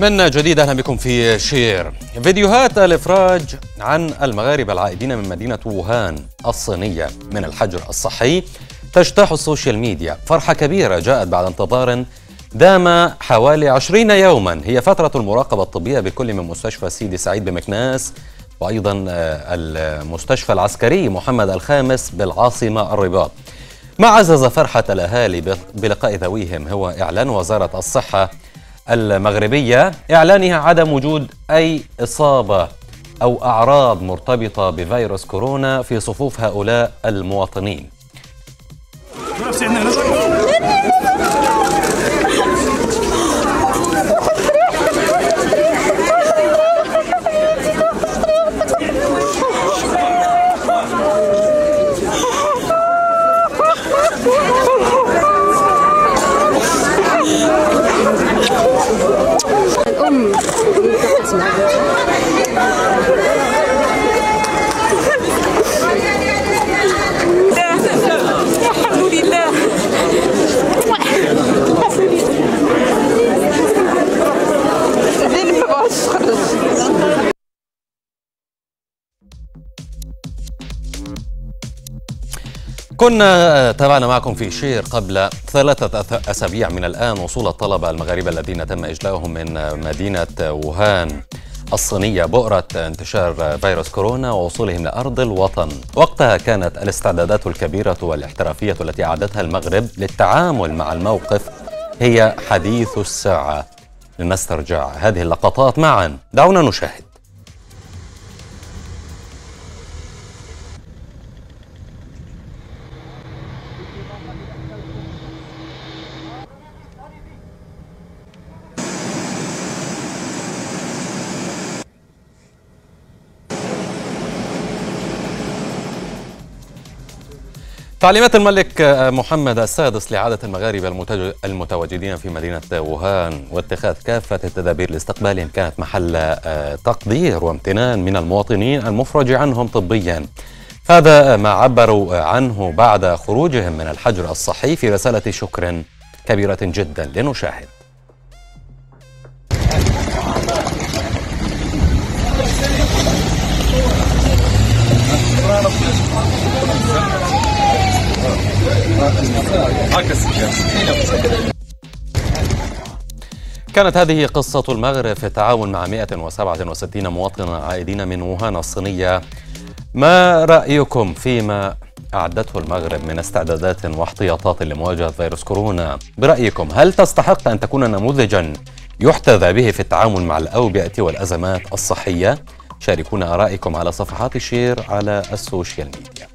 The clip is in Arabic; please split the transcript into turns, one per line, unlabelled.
من جديد أهلا بكم في شير. فيديوهات الإفراج عن المغاربة العائدين من مدينة ووهان الصينية من الحجر الصحي تجتاح السوشيال ميديا. فرحة كبيرة جاءت بعد انتظار دام حوالي عشرين يوما. هي فترة المراقبة الطبية بكل من مستشفى سيدي سعيد بمكناس وأيضا المستشفى العسكري محمد الخامس بالعاصمة الرباط. ما عزز فرحة الأهالي بلقاء ذويهم هو إعلان وزارة الصحة المغربية. إعلانها عدم وجود أي إصابة أو أعراض مرتبطة بفيروس كورونا في صفوف هؤلاء المواطنين. كنا تابعنا معكم في شير قبل ثلاثة أسابيع من الآن وصول الطلبة المغاربة الذين تم إجلاؤهم من مدينة ووهان الصينية بؤرة انتشار فيروس كورونا ووصولهم لأرض الوطن. وقتها كانت الاستعدادات الكبيرة والاحترافية التي أعدتها المغرب للتعامل مع الموقف هي حديث الساعة. لنسترجع هذه اللقطات معا. دعونا نشاهد. تعليمات الملك محمد السادس لإعادة المغاربة المتواجدين في مدينة ووهان واتخاذ كافة التدابير لاستقبالهم كانت محل تقدير وامتنان من المواطنين المفرج عنهم طبيا. هذا ما عبروا عنه بعد خروجهم من الحجر الصحي في رسالة شكر كبيرة جدا لنشاهد. كانت هذه قصة المغرب في التعاون مع 167 مواطنا عائدين من ووهان الصينية. ما رأيكم فيما أعدته المغرب من استعدادات واحتياطات لمواجهة فيروس كورونا؟ برأيكم هل تستحق أن تكون نموذجا يحتذى به في التعامل مع الأوبئة والأزمات الصحية؟ شاركونا آرائكم على صفحات الشير على السوشيال ميديا.